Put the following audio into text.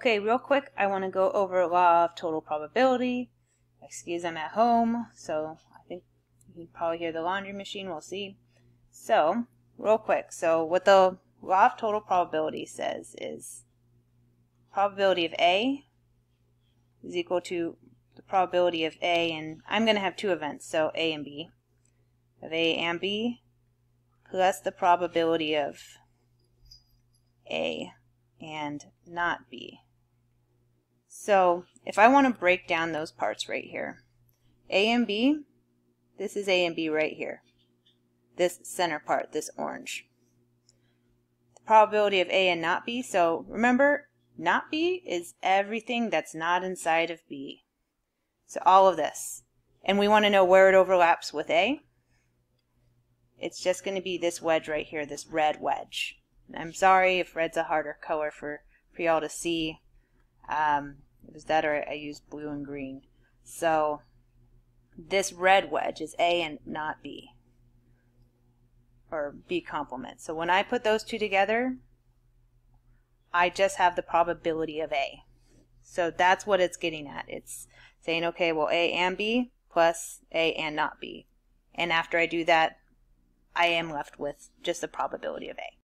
Okay, real quick, I want to go over law of total probability. Excuse, I'm at home, so I think you can probably hear the laundry machine. We'll see. So, real quick, so what the law of total probability says is probability of A is equal to the probability of A, and I'm going to have two events, so A and B, of A and B, plus the probability of A and not B. So if I want to break down those parts right here, A and B, this is A and B right here. This center part, this orange. The probability of A and not B, so remember, not B is everything that's not inside of B. So all of this. And we want to know where it overlaps with A. It's just going to be this wedge right here, this red wedge. I'm sorry if red's a harder color for, for y'all to see. Um, it was that or I used blue and green. So this red wedge is A and not B. Or B complement. So when I put those two together, I just have the probability of A. So that's what it's getting at. It's saying, okay, well, A and B plus A and not B. And after I do that, I am left with just the probability of A.